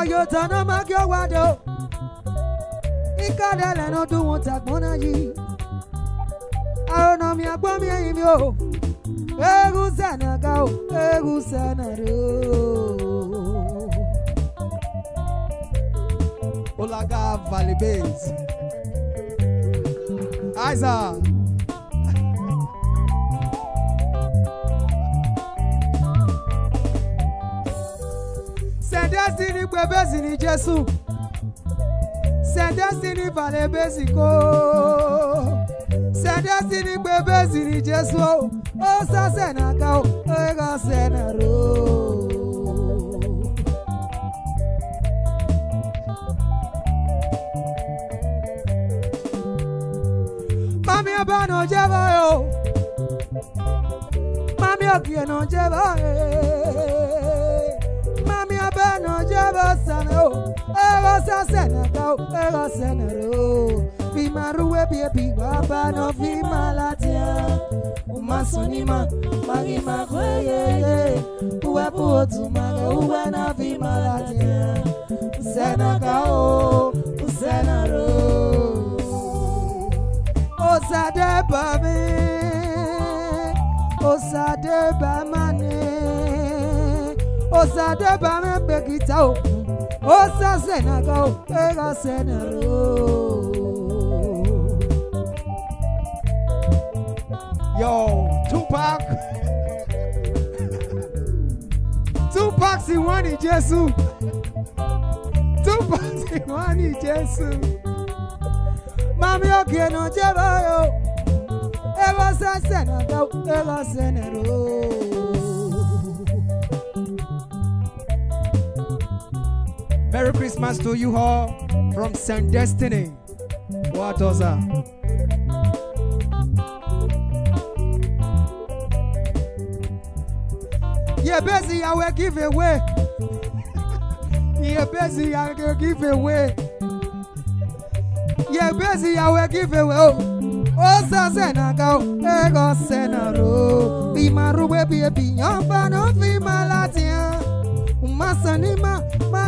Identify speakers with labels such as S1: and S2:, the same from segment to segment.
S1: ọyọta náà má kí o ìkàlẹ̀ lẹ́nu dùn wọn tàgbọ́n náà yìí mi àgbọ́n mi ẹ̀yìn mi o eégún sẹ́nà ga o eégún sẹ́nà rè o. Olaga Valley Bays. Isaac. sendesi ni gbebesi ni Jésù sendesi ni balebesi ko sendesi ni gbebesi ni Jésù o o sase na ka o o ka se na ro. Mami abano jeva yo, mami okie no jeva yo eva sana o eva sana ka o eva sana o vima ruwe bie bi wapa no vima latia umasonima magima kweye uwe puotu uwe na vima
S2: latia
S1: usena ka o usena ro osadebami osadebami osa deba me pe kita o osa sena ga o ega sena o. Yo, Tupac. Tupac Siwani Jésù. Tupac Siwani Jésù. Mami oge no jebo yo. Ego sese na ga ego sene ro. Merry Christmas to you all from Saint Destiny. What was that? Yeah, busy, I will give away. yeah, busy, I will give away. Yeah, busy, I will give away. Oh. oh, oh e, go Osa senaga ego senaro bi marube bi e, bi yamba no fi malatia umasanima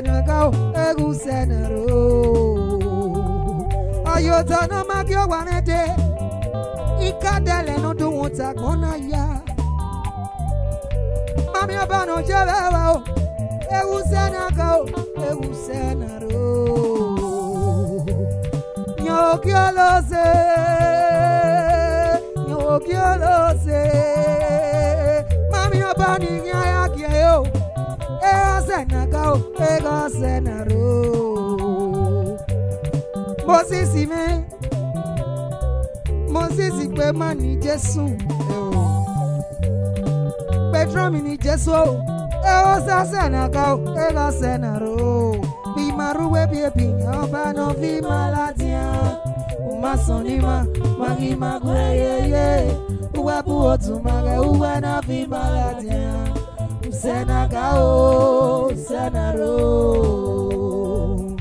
S1: nakaw egwu senero oyotana magi ọgwarede ikadele n'ụdụnwụta gona ya ba mami ọbanụ jebe ewa o egwu senaka o egwu senero nyokiolose nyokiolose mami ọbanụ ihe ahịa gị o ese na gao, ego se ro. Mo sì sì mi, mo sì sì pé má ní Jésù. Petro mi ní Jésù, ego se se na gao, ego se na ro. Bí maruwe bí ebiyan bá ná fi ma, látiyan. Uma sonima, magi magwe ye ye. Uwe bu otu mage, uwe na fi máa látiyan. Senagao, Senaro.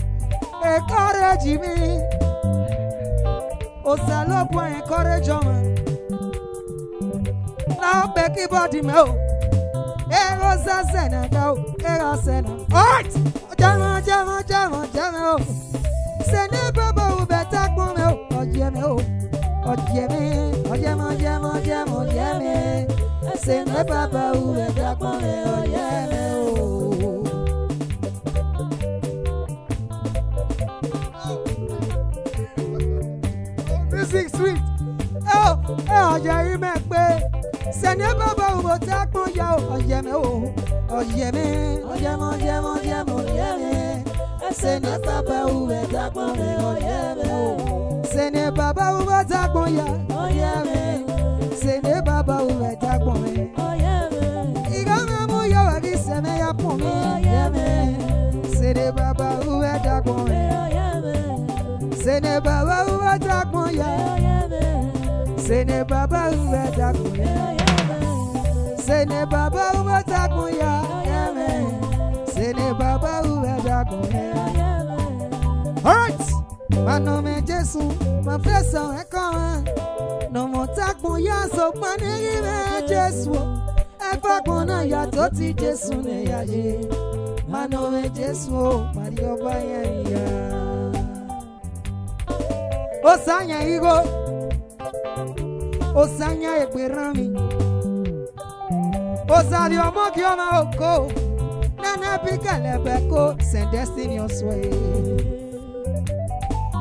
S1: Encourage me. o salo Osalopo encourage me. Now Becky body me o. Ero sa Senagao, Ero Sena. Alright. jamo jamo jamo jamo oh. baba o beta kun me oh. Oje me oh. Oje me. Oje mo je mo je mo me. Sene baba o oh, oyè rẹ o. music sweet ẹ ò ẹ ọ̀yẹ̀ rí mẹ́ pé sẹ̀ni ẹ bá bá òwò tí a pọ̀ ya ọ̀yẹ̀ mi o ọ̀yẹ̀ mi ọ̀yẹ̀ mi ọ̀yẹ̀ mi ọ̀yẹ̀ mi ọ̀yẹ̀ mi ẹsẹ̀ ní bàbá òwò tí a pọ̀ mi ọ̀yẹ̀ mi o sẹ̀ni bàbá òwò tí a pọ̀ ya ọ̀yẹ̀ mi. rẹ̀ dákun sẹ́ni bàbá rẹ̀ dákun yá sẹ́ni bàbá rẹ̀ dákun yá. alright manu mi Jésù ma fẹsẹ̀ rẹ̀ kàn án nùmọ̀ takùn yá sọ̀pọ̀ nírí rẹ̀ Jésù ẹ̀fọ́kùn náà yàtọ̀ ti Jésù nìyà yé manu mi Jésù ó pàdé ọba yẹn yá. ó sàn yẹn yí kó osanya egberami osali ọmọ kí ọmọ oko nana bí kẹlẹbẹ kó sẹdẹsí ni ọsọ yẹ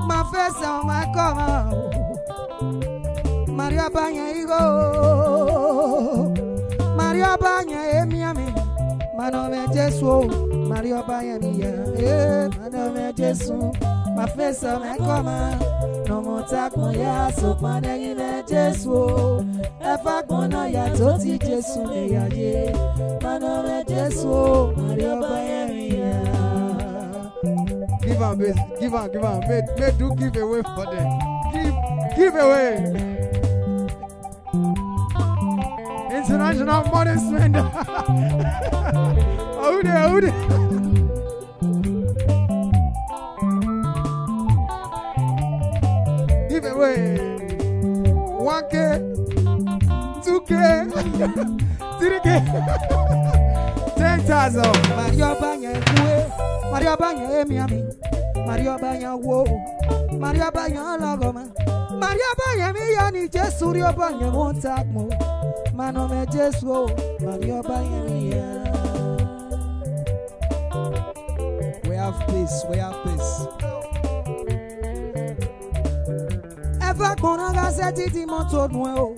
S1: ma fẹ sàn ọmọ ẹkọ ọmọ maria banya igo maria banya emiami manọmẹ jésù maria banya miya ee eh, manọmẹ jésù mafeso mekoma nomotakunya sopaneyine Jésù o efagbona ya tó ti Jésù niyaye manome Jésù o mariobayeriya. Give am, give am, give am. May, may do give away for them. Give, give away. International money spender. Oh aude. way. 1K, 2K, 3K, 10,000. Mario Banya, Mario Banya, Miami. Mario Banya, whoa. Mario Banya, Lagoma. Mario Banya, Miami, Jesu, Rio Banya, won't tag mo. Mano me Jesu, Mario mi ya. We have peace, we have peace. fẹ́ kóná lásẹ̀ títí mọ́tò nù ẹ́ o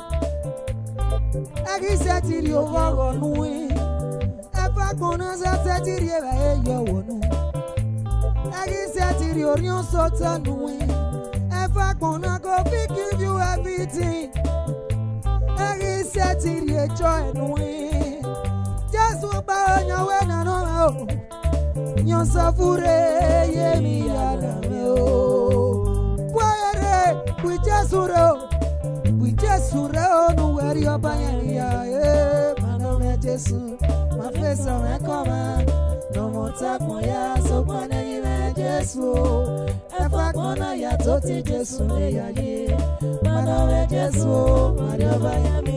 S1: ẹ̀kí sẹ́ ti rí owó ọ̀rọ̀ nù ẹ́ ẹ fẹ́ kóná sẹ́sẹ́ ti rí ẹ̀rẹ́ ẹ̀yẹ wò nù ẹ̀kí sẹ́ ti rí orí ọ̀sọ̀tọ̀ nù ẹ́ ẹ fẹ́ kóná kó fi give you everything ẹ̀kí sẹ́ ti rí ẹjọ́ ẹ̀ nù ẹ́ Jésù bá ọ̀yàn wẹ̀ nànú ẹ̀ o yàn sọ fúre yé mi yàrá rẹ̀. Jésù rẹ o wí Jésù rẹ o nu ẹ̀rí ọba yẹn rí ya ee màná mẹ Jésù má fẹsẹ̀ rẹ kọ́ ma lọ́mọ takùn ya sọ́kọ́ lẹ́yìn mẹ Jésù o ẹ̀fà kan náà yàtọ̀ tí Jésù lè yà yé màná mẹ Jésù o màrí ọba yẹn mi.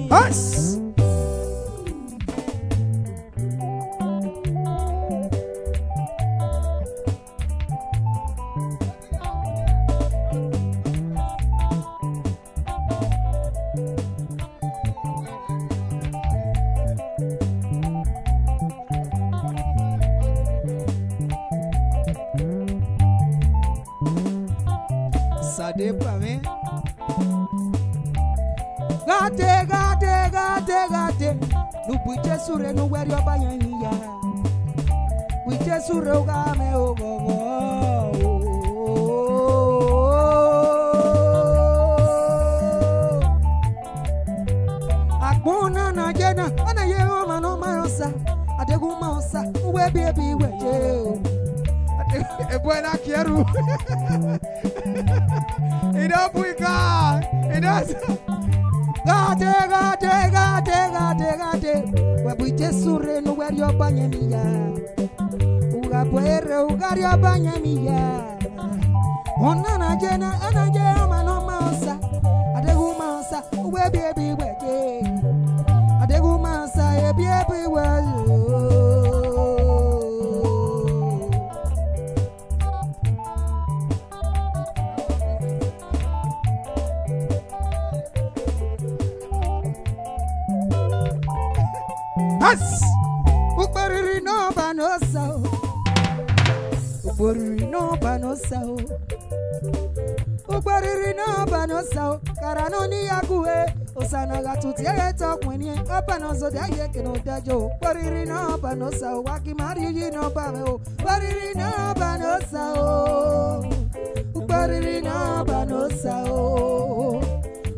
S1: Jesu re nu where you buy ya. With Jesu re uga me ogo. Akbona na jena ana ye o mano ma osa. Adegu ma osa we baby we ye. Ebuena kieru. Ida buika. Ida gate gate gate gate gate webwite surenu weriobanyemiya ugabwere ugariobanyemiya onanajena anajemanomaosa adegumaosa mansa adegumaosa ebiebiwelu Asị ukporiri n'ọba n'ọsa o ukporiri n'ọba n'ọsa o ukporiri n'ọba n'ọsa o e kara n'onye ya gụwe ụsana gatụtụ ya ete ọkwenye ọba n'ọzọ dị ahịa ekene ụdajọ o ukporiri n'ọba o waki mara iyi n'ọba m o ukporiri no n'ọsa o ukporiri n'ọba n'ọsa o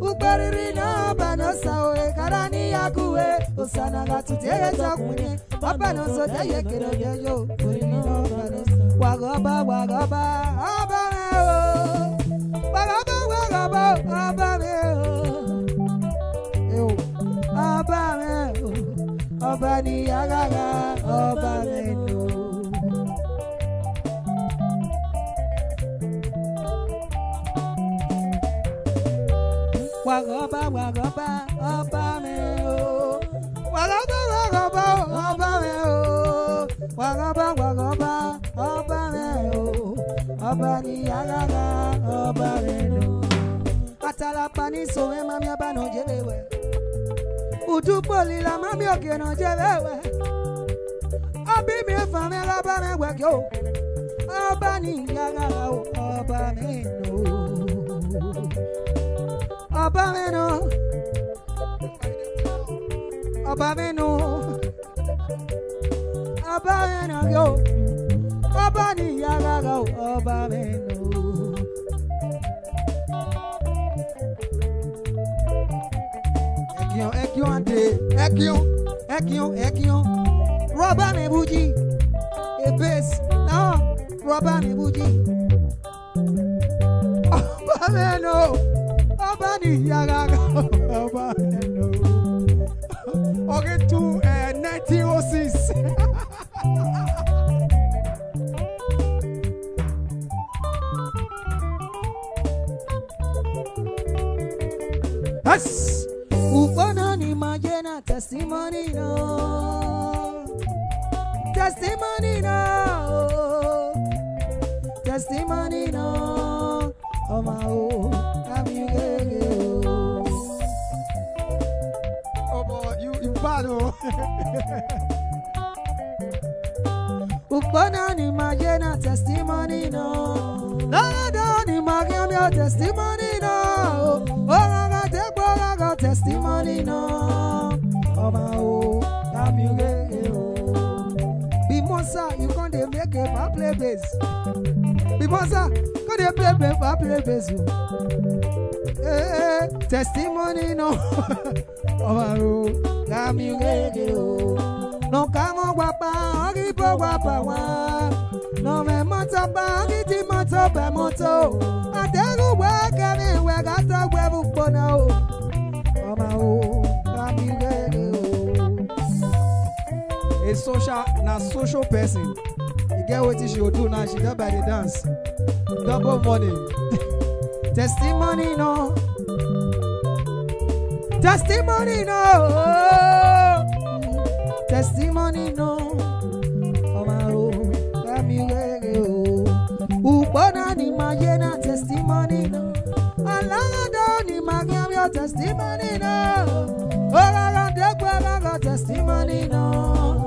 S1: ukporiri n'ọba n'ọsa o kara yakuwe osananga tutere chakunye wapanoso teyekero jeyo kurinobane wagoba wagoba abameo wagoba wagoba abameo abameo obaniyagaga obameno wagoba wagoba ọba ni alára ọba rẹ̀ lò. Àtàlàpà ní sòwé mami abánú jẹ́bẹ̀wẹ̀. Ùdúpọ̀ líla mami òkè nà jẹ́bẹ̀wẹ̀. Ọbí mi fà mí lọ́ba mi wẹ̀gẹ́ o. Ọba ni alára ọba mi lò. Ọba mi nù. Ọba mi nù. Ọba mi nù nu bá níyà lára ọba mi nù. Ekion, Ekion ante, Ekion, Ekion, Ekion. Roba mi buji, ebes, na. Roba mi buji, oba mi oba ni níyà ga, oba mi Yes! Uko nani majena testimony no Testimony no Testimony no Oh my oh I'm you Oh boy you you bad oh Uko nani testimony no No no ni magem your testimony no Oh testimony now. Ọba o, Damire e o. Be Monsa, you can't dey make a far play bass. Be Monsa, come dey play play far play bass o. Hey, eh, eh, testimony no, Ọba o, Damire e o. No kamo wapa, ori po wapa wa. No me mata ba, ori ti mata ba moto. Aderu wa kemi we gata we bukona o. a social na social person e get wetin she go do now she don buy the dance double money testimony no testimony no testimony no ọmọ o kẹmi wẹrẹ o upona ni ma ye na testimony no alado ni ma give your testimony no ororo dẹgbẹrẹ testimony no.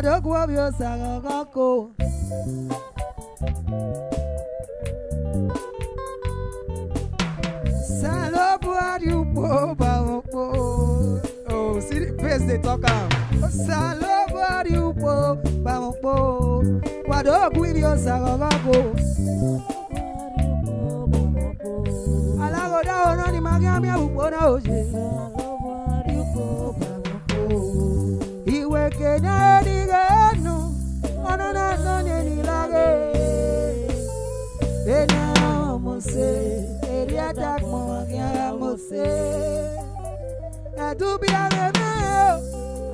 S1: madogo vyosagagako Salobwari upoba opo Oh, see the face they talk out Salobwari upoba opo Madogo vyosagagako Alagoda ononi magami abupona oje Salobwari
S2: upoba opo
S1: kenye digenu Onana zonye nilage Bena mose Eria tak mwagia mose Edubia memeo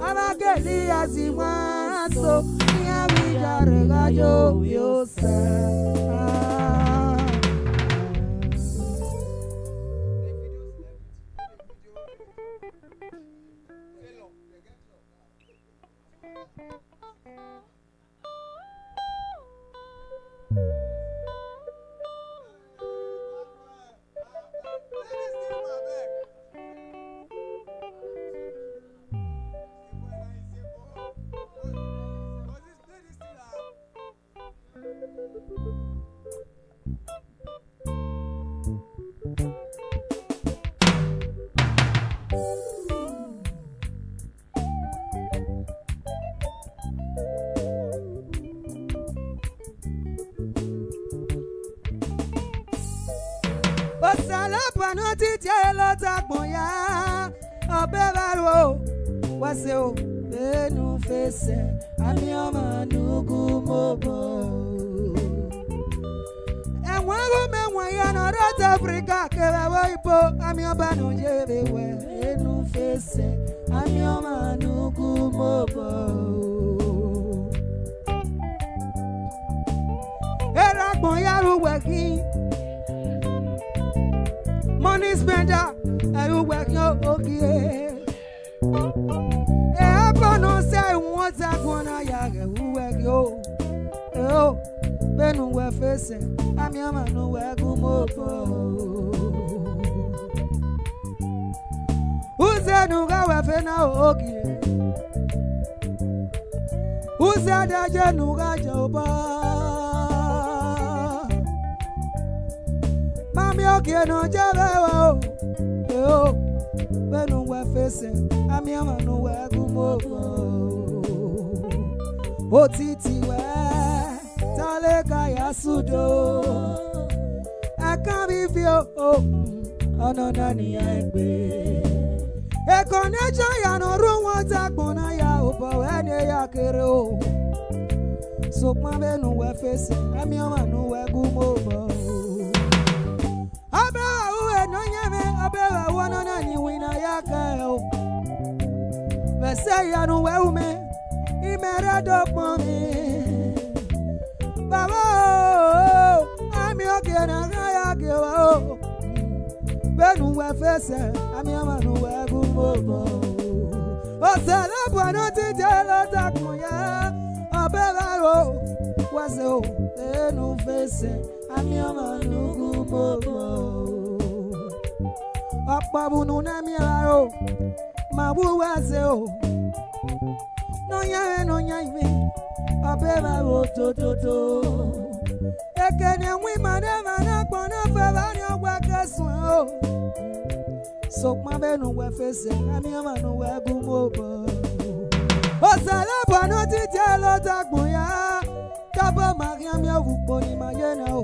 S1: Anakeli azimwaso Nia vijaregajo yose Ah Thank you. wanotite elotakpoya obebaro waseo benu fese ami ọmọ nugu mobo. ẹ̀wọ̀n gómẹ̀ wọ̀n yẹn ọ̀rọ̀ tẹ afirika kẹfẹ́ wọ ibo ami ọba nù yẹ̀bẹ̀ wẹ̀ benu fese ami ọmọ nugu mobo. ẹ̀rọ àgbọ̀n yàrá wẹ̀ kí. money spender, I will work your okay. Ever no say what's that one I who work yo. Oh, Ben were facing, I'm your man who work Who said no go away now okay? Who said kieno chabewa o benu wefese ami amanu wegumoko otiti we taleka ya sudo aka bibio o ọ̀nà náà nìyẹn ń gbé. èkó nẹ́jọ́ ìyànàrú wọn dàgbọ́n náà ya ò bọ̀ ẹni ya kéré o. sopọ́n bẹ́ẹ̀ nu wẹ́ fèsì ẹ̀mí ọmọ nu wẹ́ gúnmọ́. girl. Mẹ̀sẹ̀ ìyanu wẹ́wù mi, ìmẹ̀rẹ́dọ́gbọ̀n mi. Bàbá o, àmì òkè náà káyà kí wá o. Gbẹ́nu wẹ fẹsẹ̀, àmì àmàlù wẹ gúgbò kan o. Ọ̀sẹ̀ lọ́bùn àná ti jẹ́ lọ́tàkùn yá. Ọbẹ̀ bá rò wẹ́sẹ̀ o, fẹsẹ̀, àmì àmàlù gúgbò kan o ọ̀pọ̀ bùnú náà mi ra o màá wúwo àṣẹ o nọnyẹrẹ nọnyẹrẹ ọbẹ bá wo tòtòtò ekene nwi màdé màdé gbọ́n náà fẹ́ bá ní ọgbà kẹsàn-án o sọpọn bẹ́ẹ̀ nù wẹ́ fẹsẹ̀ àmì ọmọ nù wẹ́ bú mọ́ bọ́ ọ̀sẹ̀ lọ́bọ̀nù jíjẹ́ lọ́dọ̀gbọ̀n yá kábọ̀ màrí àmì ọ̀wùpọ̀ ni màyẹ́nà o.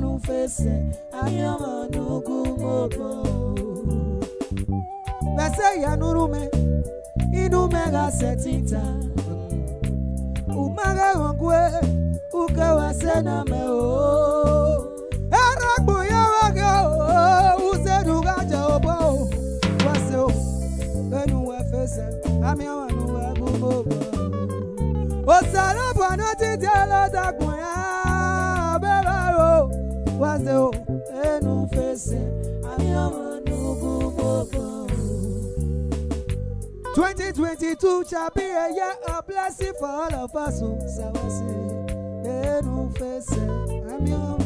S1: lù fẹsẹ̀ àmì ọmọ nù kú mọ́ bọ́. Bese ya nuru me, nurume inumega setita Umaga wongwe ukawa sena meo Erakbu ya wago uzedu gaja obo Waseo benu wefese amia wanu wagubobo Osala bwana titela takwa ya Wase o. 2022 shall be a year of blessing for all of us. So, so, so, so, so, so, so,
S2: so,